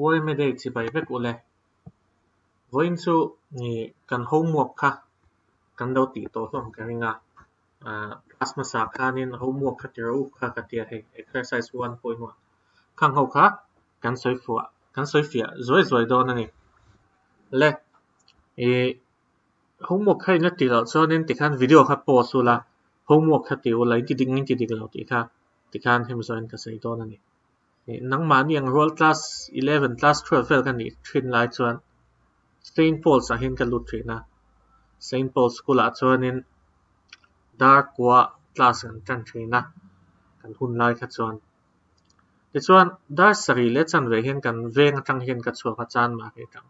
วยไม่ได้จีไปเวกุเลยวันสุนี่กันห้องมวกค่ะกันดาวตีโตสมกันงาอ่าพลาสมาสาขานี่ห้องมวกค่ะเดี๋ยวค่ะกันเตียให้ exercise one point one ข้างห้องค่ะกันสวยฟัวกันสวยเฟียสวยสวยดอนนี่และเอห้องมวกค่ะนี่ตีเราชอบเน้นติดขั้นวิดีโอค่ะโพสุละห้องมวกค่ะเดี๋ยวไหลติดดิ้งติดดิ้งเราติดค่ะติดขั้นให้มันสวยกันสวยดอนนี่ ma ni ang roll class 11 class 12 fel kan ni thin lai chuan St Paul's a hin ka lut na St Paul's school a chuan in dark kwa class kan tan na kan hun lai kha chuan ti chuan dar sari le chan ve hian kan veng atang hian ka chuak a chan ma ke tang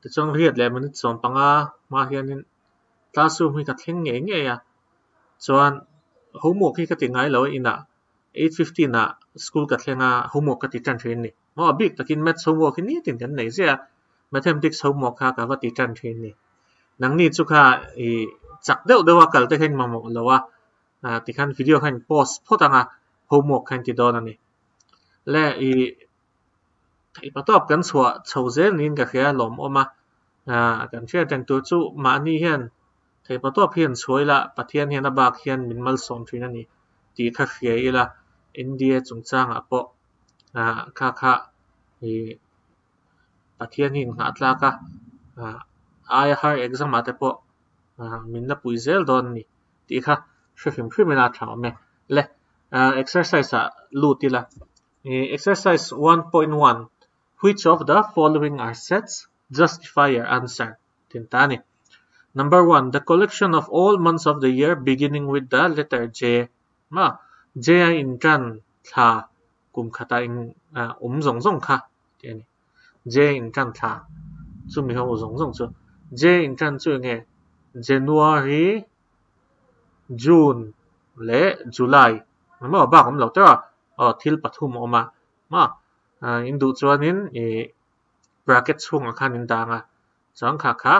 ti chuan riat le mani chom panga ma hian in classroom hi ka thleng nge nge ya chuan homework hi ka ti ngai lo ina 8.15 na school ka thlenga homework ka ti tan thin ni mo big takin maths homework ni tin kan nei zia mathematics homework kha ka wa ti tan thin ni nang ni chu kha i chak deuh deuh a kal te hen ma mo lo wa ti khan video khan post photanga homework khan ti don ani le i thei patop kan chhuah chho zel nin ka khia lom oma kan chia tan tu chu ma ni hian thei patop hian chhuai la pathian hian a bak hian min mal som thin ani ti kha khia ila India chung chang a po kha kha i pathian hin nga tla ka ai har exam ate po min na pui zel don ni ti kha me le exercise a lu ti la. Exercise 1.1 which of the following are sets justify your answer? Tin tani number 1 the collection of all months of the year beginning with the letter j. Ma j in tran tha kum khata in um zong zong kha tiani j in tran tha chu mi ho zong zong chu j in tran chu nge january, june le july. ma ba kom lo ta ờ thil pathum oma ma in du chuanin e bracket chhung khan in danga chang kha kha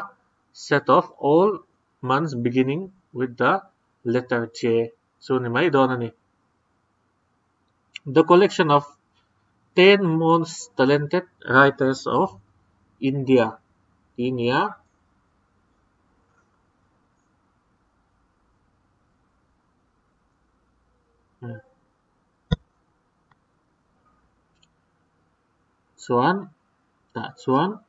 set of all months beginning with the letter j. so ni mai don ani the collection of 10 most talented writers of india. India. Chuan tah chuan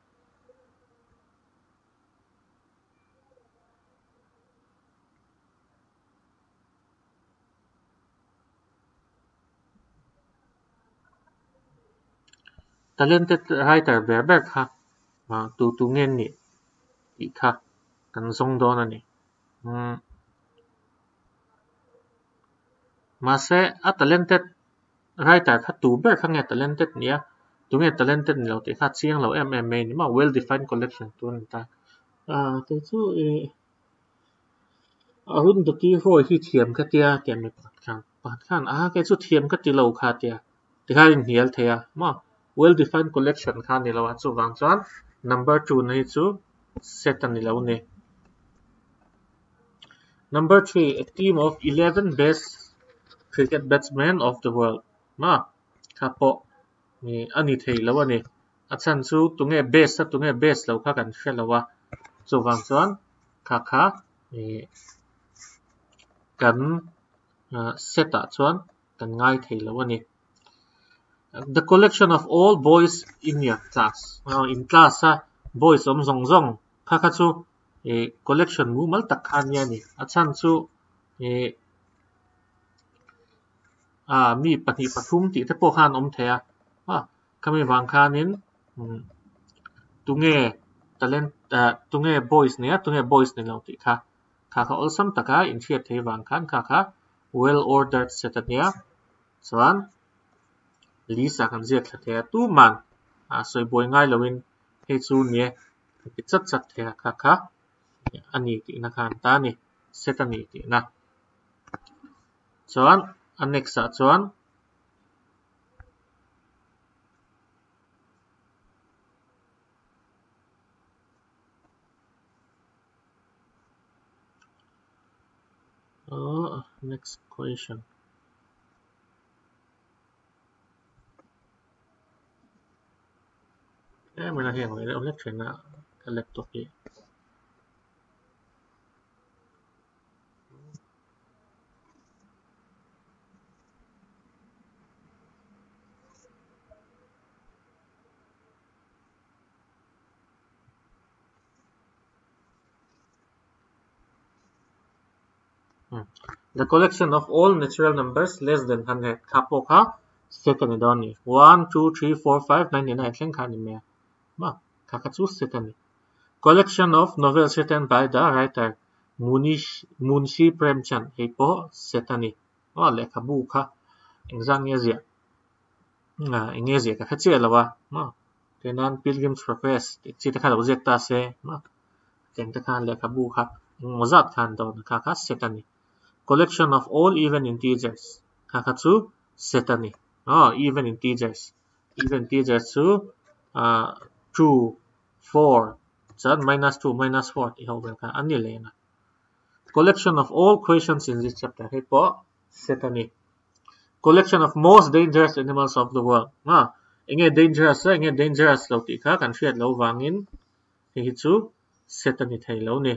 talented writer ber ber kha. Ma tu tu ngen ni. I kha. Kan zong don ani um hmm. ma se a talented writer kha tu ber kha nge talented nia tu nge talented ni lo ti kha chiang lo MMA ni. Ma well defined collection tu ni ta. À te chu e a hun da ti roi hi thiam tia tiam một pat khan. Pat khan a ke chu thiam ka ti lo kha tia. Ti kha in hial à, ma well defined collection kha ni lo a chu wang chuan number 2 nei chu set ani lo ni number 3 a team of 11 best cricket batsmen of the world ma kha po ni ani thei lo ani a chan chu tunge base tunge base lo kha kan hre lo wa chu wang chuan kha kha ni kan set a chuan kan ngai thei lo ani the collection of all boys in your class in class ha boys om zong zong kha kha chu e collection mu mal tak khan ya ni a chan chu e a mi pahnih pathum ti te pawh khan awm the a ha kami wang khanin tunge talent tunge boys nia tunge boys ni lo ti kha kha kha olsam taka in thiat the wang khan kha kha well ordered set ania chuan lisa kan ziak thla thei tu man a à, soi boi ngai loin hei chu nie ki chat chat thei kha kha ani dạ, tih na khan ta ni set ani tih na chuan next sa chuan oh ờ, next question. Eh mana hiang le ole trena ka laptop ye The collection of all natural numbers less than 100 kapo ka? Setani doni 1 2 3 4 5 99 tlen khani me ma kakatsu setani collection of novels written by the writer Munish Munshi Premchand hepo setani ma oh, lekha bu kha engzang ye zia nga enge zia ka khachi lawa ma tenan pilgrims progress chi ta khala object ta se ma teng ta khan lekha bu kha ngozat khan don ka ka setani collection of all even integers. Kakatsu setani. Oh, even integers. Even integers to 2, 4, so minus 2, minus 4. Ihaw ka anile na. Collection of all questions in this chapter. Hey po, setani. Collection of most dangerous animals of the world. Ah, inge dangerous, inge dangerous lo ti ka kan fiat lo wangin. Hihitsu setani thay lo ni.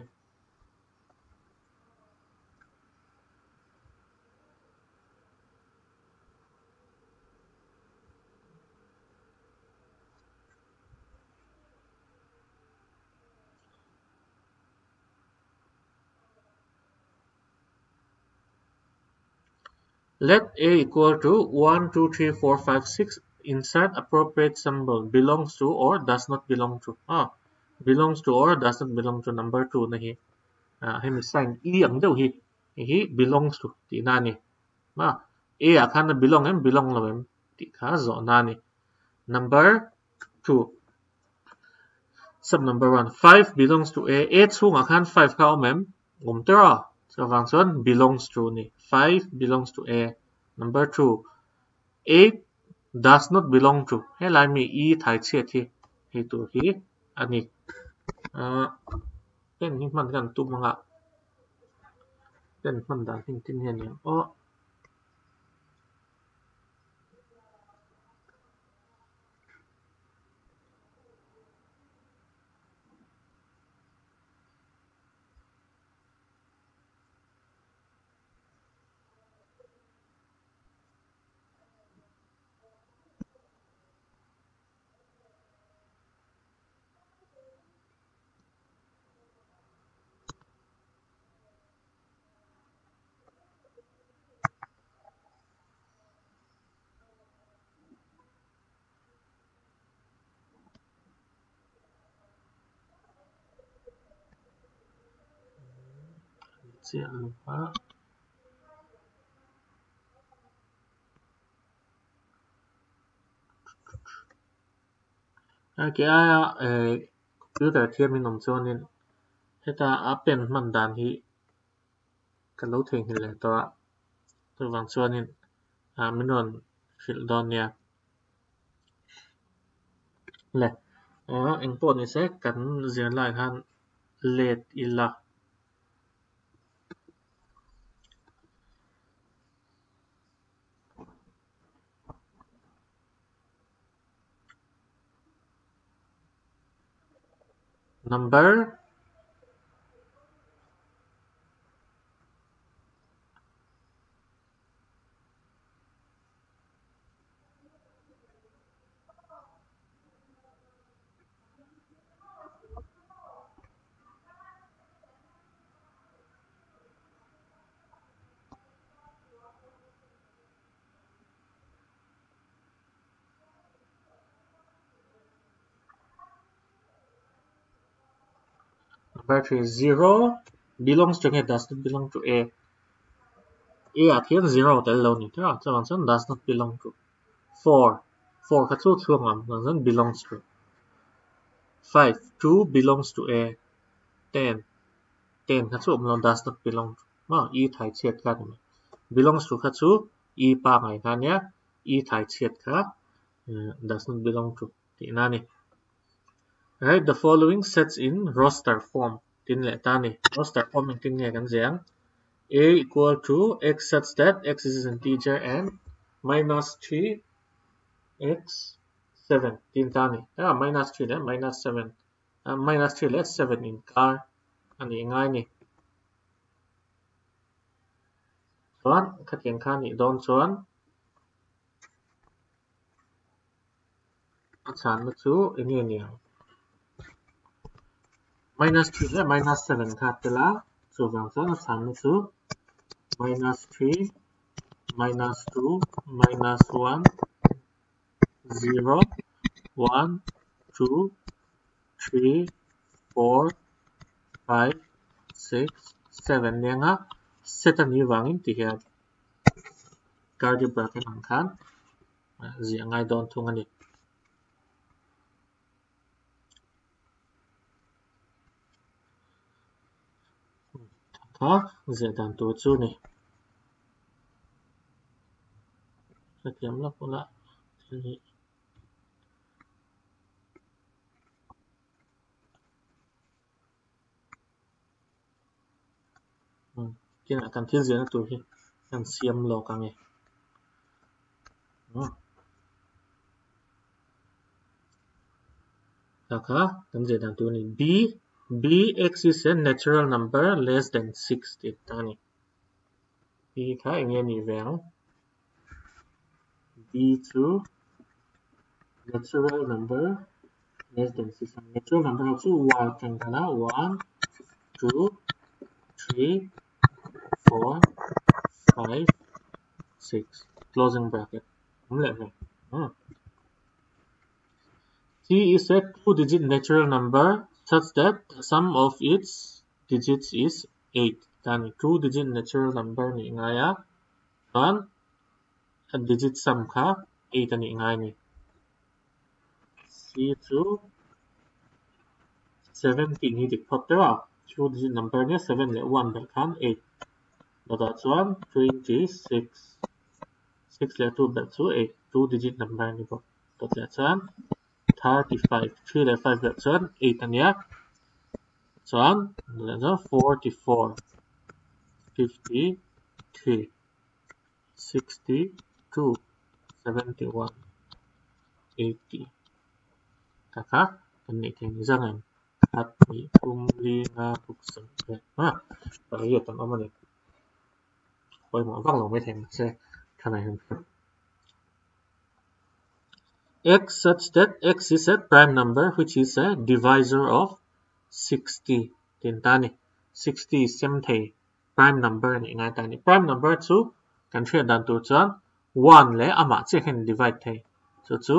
Let A equal to 1, 2, 3, 4, 5, 6. Insert appropriate symbol belongs to or does not belong to. Ah, belongs to or does not belong to number 2 na hi. Ah, hi sign E ang daw hi. Hi belongs to. Ti na ni. Ma, A akan na belong em belong lo em. Ti ka zo. Number 2. Sub number 1. 5 belongs to A. A chung akan 5 ka om em. Om. So function belongs to ni. 5 belongs to A. Number 2. 8 does not belong to. Hey, lai mi e thai chia thi. Hey tu hi ani. Tên ni man kan tu mga. Tên man dan hin tin hian yan. Oh. diện À cái ấy ờ, cứ để thêm mình làm cho nên thế ta áp bên mặn đàn thì cái lỗ thành thì là to tôi vàng cho nên à mình còn phil đòn nha. Là ờ, anh bọn này sẽ cắn dưới lại han lệch illa number battery 0 belongs to A does not belong to A. A at here 0 tel lo ni tra cha wang does not belong to 4 4 ka chu chuang am wang belongs to 5 2 belongs to A. 10 10 ka chu um does not belong to. E thai chet ka ni belongs to ka chu e pa ngai ka nya e thai chet ka does not belong to. Ti na ni Right, the following sets in roster form. Tin tani. Roster form in tin nghe giang. A equal to x such that. X is an integer and minus 3 x 7 tin tani ah minus 3 le minus 7 uh, minus 3 le 7 in car. Ani ngai ni. Chuan khathian kha ni. Dawn chuan. A chan na chu enge niang minus 3 le minus 7 kha tela chu wang chuan a chan na minus 3 minus 2 minus 1 0 1 2 3 4 5 6 7 lenga set ani wangin ti hian curly bracket ang khan zia ngai don thung ani ha zia dan tu chu ni sa kiam la pula ni kina kan thil zian tur hi kan siam lo ka nge Taka kan je dan tu ni b b x is a natural number less than 6 ti tani b kha enge ni veng b2 natural number less than 6 natural number chu y kan kala 1 2 3 4, 5, 6. Closing bracket. Hmm. T is a two-digit natural number such that the sum of its digits is 8. Dan two-digit natural number ni ngaya. Dan a digit sum ka 8 ni ngay ni. C2 17 ni dik pop Two digit number niya 7 le 1 kan 8. But that's one 26. 6 le 2 back to 8. 2 digit number ni po. That's one 35 3 left 5 That's 7 8 and yeah. So on 44 53 62 71 80 kakak pendidikan jangan hati umli ngabuk sempet ha và bây giờ tầm ông mình quay một vòng lòng với thằng x such that x is a prime number which is a divisor of 60 tin tani 60 semte prime number ni ngai tani prime number chu kan thria dan tu chuan 1 le ama che hen divide thei so chu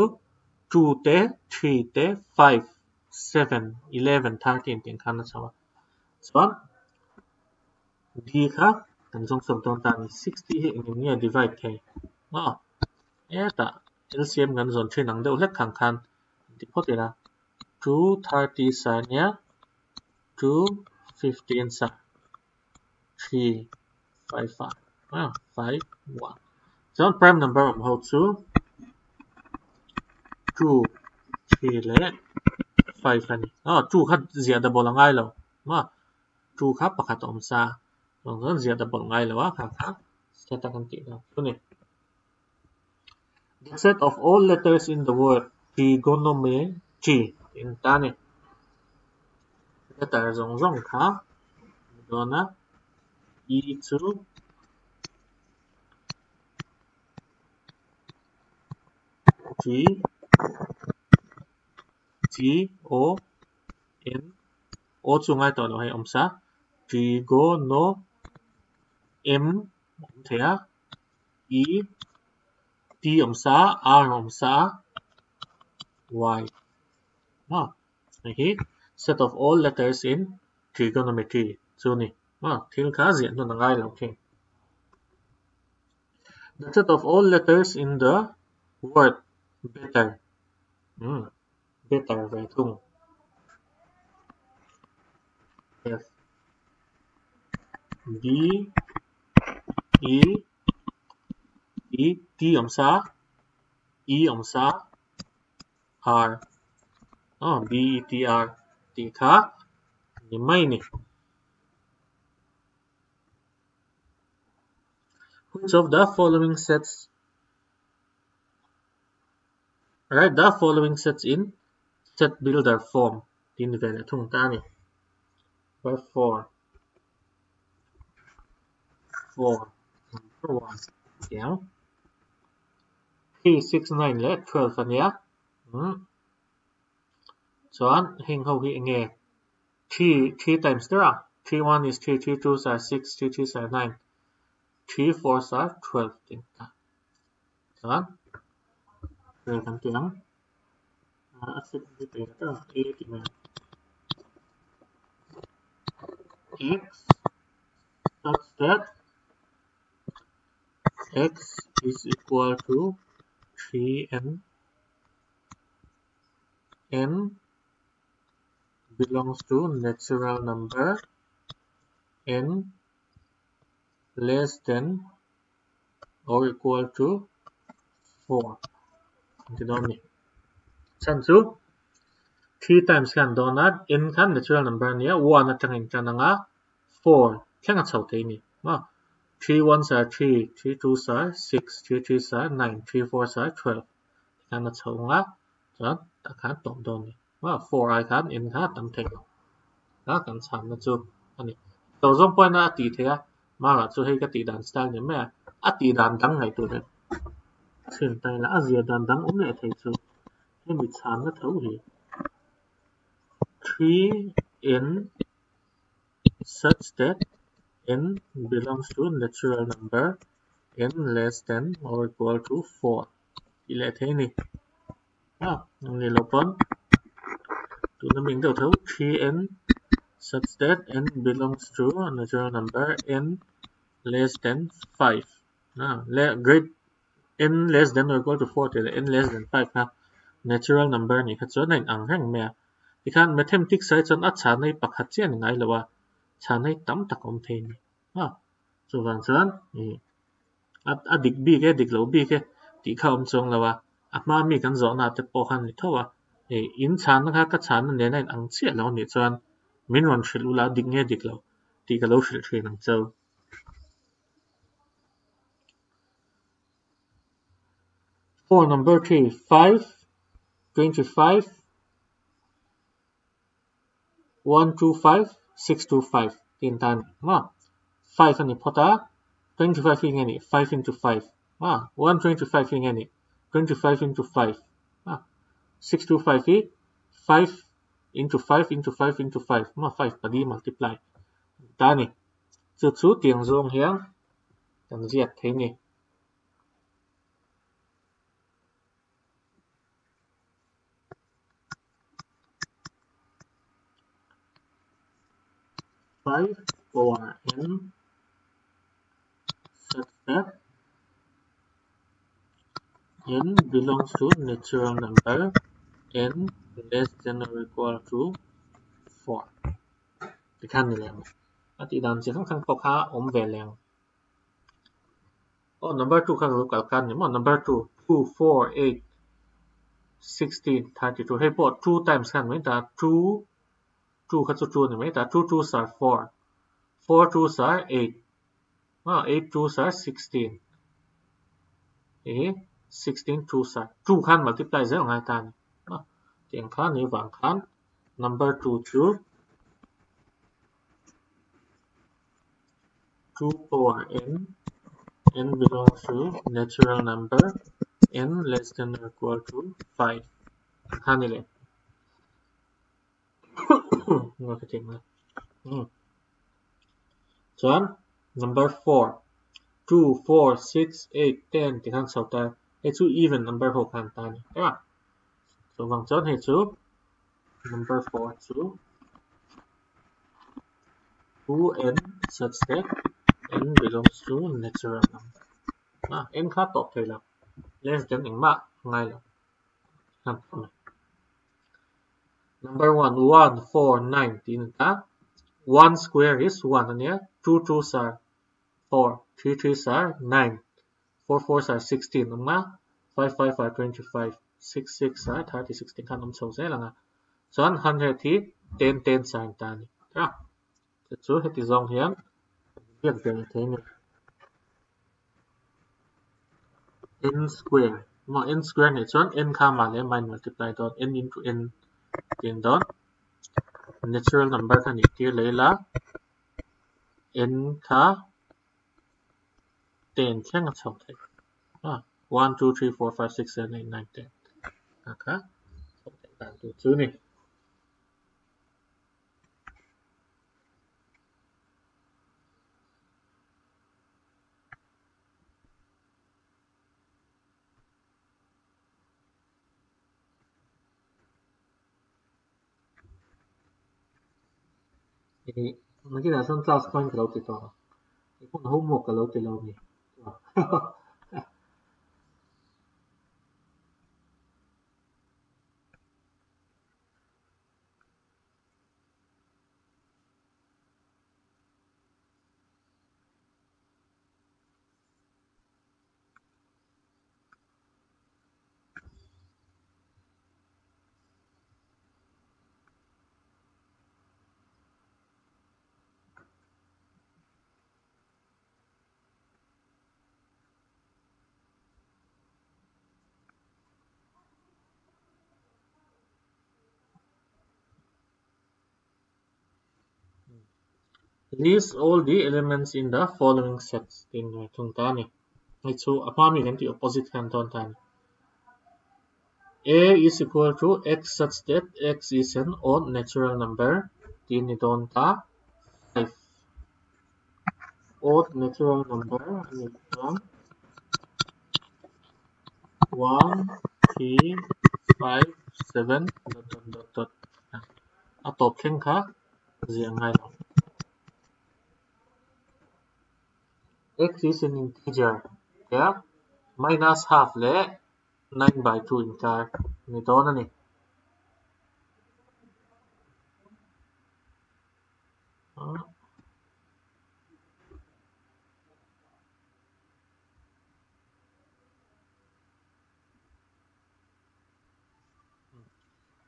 2 te 3 te 5 7 11 13 tin khan na chawa chuan d kha kan zong som ton tan 60 hi in nge divide thei ma eta LCM kan zon thin ang deuh hlek khang khan ti phot ira 230 sa nia 215 sa 3 5 5 ah 5 1 so prime number om ho chu 2 3 le 5 ani ah 2 khat zia da bolangai lo ma 2 kha pakhat om sa Rồi ziyada ngay là quá khá khá. Sẽ ta kan tị đâu Số này The set of all letters in the word trigonometry in ta này letter rong rong khá đó na e2 G G O N. O nó hay ông sa trigono M E Ông xã R xã Y à, này set of all letters in trigonometry. so ni à, thil khá diện nó ngay okay? The set of all letters in the word better. mm, better thùng yes. B E E T xá E xá R. Oh, B E T R thì may Which of the following sets write the following sets in set builder form? Tin vel thung ta ni. By 4 4 number 1 yeah 3 6 9 le 12 ania hmm chuan heng ho hi nge 3 3 times there 3 1 is 3 3 2 are 6 3 3 are 9 3 4 are 12 tin ta chuan về thằng tiếng. Acid thì tức là y thì mình x. Such that x is equal to 3n n? Belongs to natural number. N less than or equal to 4 denominator. Chansu 3 times kan donat n kan natural number niya 1 at tangin kananga 4 kaya chau te ni ma 3 1s are 3 3 2s are 6 3 3s are 9 3 4s are 12 kan na chau nga chan ta kan tom don ni ma 4 ai kan n ka tam theng ka kan cham na chu ani to zong point na ti the ma ga chu hei ka ti dan style ni me a ti dan dang ngai tu de hiện tại là Asia đàn đắng ốm lệ thầy chú nên bị chán nó thấu hỉ 3 n such that n belongs to natural number n less than or equal to 4 thì lệ thế này. À người lộc con. Tụi nó mình đầu thấu. 3n such that n belongs to a natural number n less than 5 à, great. n less than or equal to 4 thì là n less than 5 ha. Natural number in ang reng me ti khan mathematics sai chon a cha nei pakhat chian ngai lowa cha nei tam tak om the ni ha so van chuan ni a dik bi ke dik lo bi ke ti kha om chong lowa a ma mi kan zo na te po han ni thowa e in chan kha ka chan ne na ang chia lo ni chuan min ron thrilu la dik nge dik lo ti ka lo thril thrin ang chau For number 3, 5, 25, 125, 625 in time. Ah, 5 ani pota, 25 in any, 5 into 5. Ah, 125 in any, 25 into 5. Ah, 625 e, 5 into 5 into 5 into 5. Ma 5 padi multiply. Tani. Chu chu tiang zong hiang. Tang ziat thế ni. Five for n such that n belongs to natural number n less than or equal to 4 thì khăn này là à thì đàn chỉ không khăn có khá ốm về lèng oh number 2 khăn lúc khăn nhưng mà number 2 2 4 8 16 32 hay bộ 2 times khăn mấy ta 2 2 khá số 2 này mấy ta 2 2 are 4 4 2s are 8 ah, 8 2s are 16 okay 16 2s are 2 khan multiply zero ngai tan khan number 2 2 2 power n n belongs to natural number n less than or equal to 5 khan ni Ừ, le ngồi ừ. number 4 2 4 6 8 10 thì hắn sau ta. Hệ số even number 6 hắn ta này đúng không so vòng chốt hệ số number 4 số 2n such that n belongs to natural number. À, n khác tốt thì là less than n mạng ngay là này. Number 1 1 4 9 tin 1 square is 1 and yeah 2 2s are 4 3 3s are 9 4 4s are 16 đúng không 5 5 are 25 6 6 are 30 16 kan om chau se langa chuan 100 thì 10 10 sign ta ni ta chu heti zong hian việc về thế n square. N square ni chuan n kha ma le min multiply dot n into n tin dot natural number kha ni tir leila n kha ten khyang a chho thai ah 1 2 3 4 5 6 7 8 9 10 kha chho thai dan tu chu ni thì nói chung là son class coin kalau ti to List all the elements in the following sets in Tontani. So upon we can the opposite hand Tontani. A is equal to x such that x is an odd natural number. Tini Donta 5. Odd natural number from 1, 3, 5, 7, dot dot dot dot. At khen ka? diện ngay. X is an integer yeah? Minus half le 9 by 2 integer ni to na ni?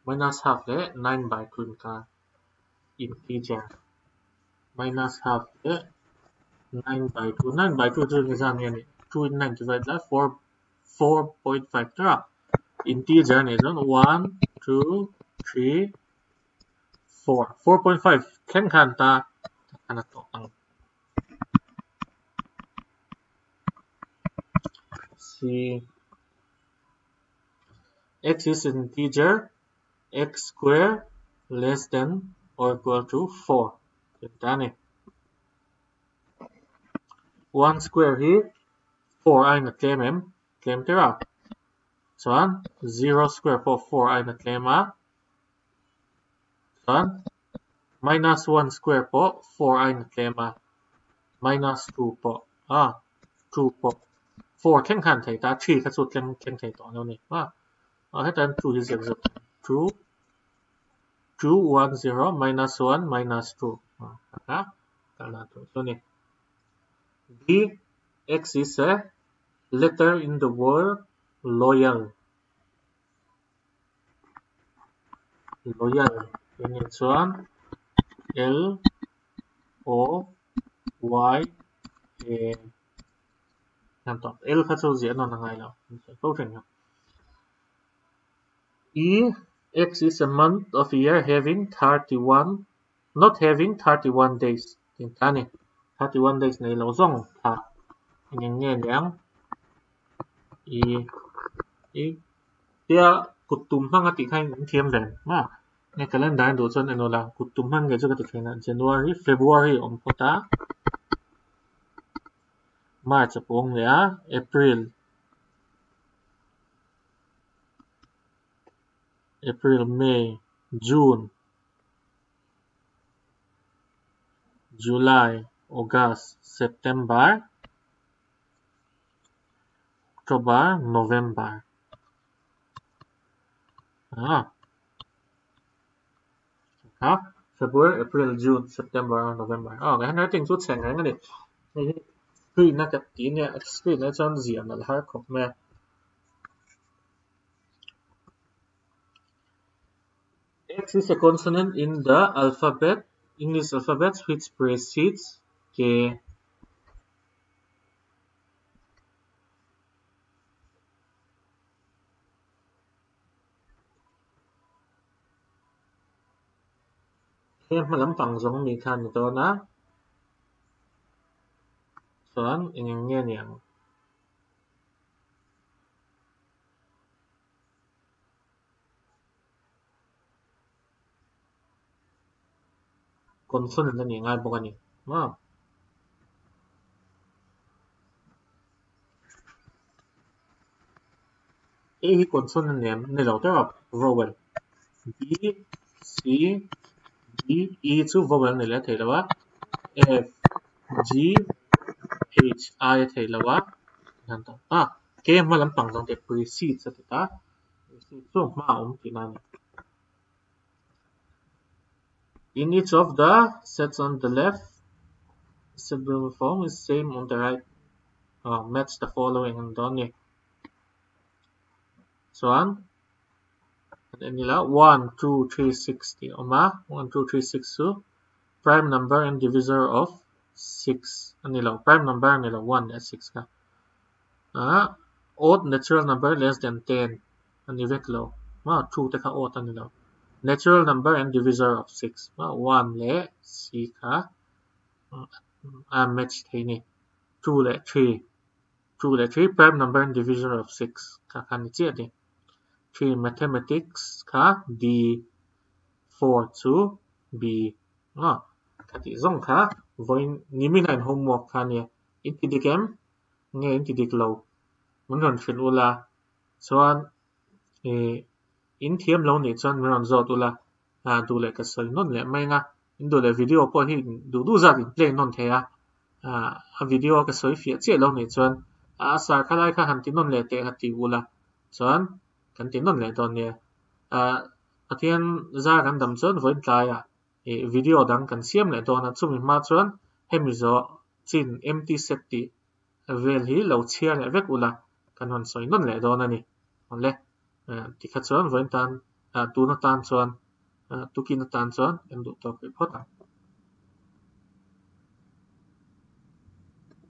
Minus half le 9 by 2 integer integer. Minus half le 9 by 2 9 by 2 to exam yani 2 in 9 divided by 4 4.5 tara integer ni don 1 2 3 4 4.5 ken kan ta kana to ang see x is integer x square less than or equal to 4 Done. it. 1 square here. 4 ay na claim em claim tira chuan 0 square po 4 ay na claim a chuan minus 1 square po 4 ay na claim minus 2 po à ah, 2 po 4 khen khan thầy ta 3 khát sụt khen khen thầy tỏ đâu nè à à hết tan 2 thì dẹp dẹp 2 2 1 0 minus 1 minus 2 à đó là số này X is a letter in the word loyal. Loyal. The next one. L O Y A. Làm tỏ L phát sâu diễn nó là ngày nào. Nào. E. X is a month of year having 31, not having 31 days. Tiếng ta này. 31 days này lâu zong ta nhìn nghe nhang i i tia kutum hang ati khai thiam ven ma nghe calendar do chon eno la kutum hang ge joga tikhen January February om pota March apong le April. April May June. July August, September, October, November. Ah. Ha? February, April, June, September, November. Oh, ngày hôm tình rút sành ngay này. Screen na cái tí nè, screen na cho diện là har khóc mẹ. X is a consonant in the alphabet, English alphabet which precedes che thêm mà lắm bằng giống mình khăn đó nè, soan in nghe nhàng còn phân là nhàng ai bao nhiêu mà a hi consonant nem ni lo tawk vowel b c d e chu vowel ni le thei lawa f g h i thei lawa nan ta a ke ma lam pang jong te precede sa ta. Precede chu ma um ti na In each of the sets on the left, subliminal form is same on the right. Uh, match the following and done So on. And nila 1, 2, 3, 60. Oma 1, 2, 3, 6 2. Prime number and divisor of 6. Nila prime number nila 1 that's 6 ka. Uh, odd natural number less than 10. Ani veklo. Ma 2 teka odd nila natural number and divisor of 6 1 le c kha a match thei ni 2 le 3 2 le 3 prime number and divisor of 6 kha kha ni che ni 3 mathematics kha d 4 to b nga kha ti zong kha voin nimin an homework kha ni in ti dikem nge in ti dik lo mun ron fin ula chuan e in thiam lo ni chuan miron zot ula a du le ka soi non le mai nga. In du le video po hi du du zat in play non the a a video ka soi fia che lo ni chuan a sar khalai kha han ti non le te ha ti ula chuan kan ti non le don ne a pathian za kan dam chuan voin tlai a e video dang kan siam le don a chumi ma chuan hemi zo chin empty set ti vel hi lo chia le vek ula kan hon soi non le don ani on le tikhat chuan voin tan. Tu tuna tan chuan tukin tan chuan em duh tok pawh phawt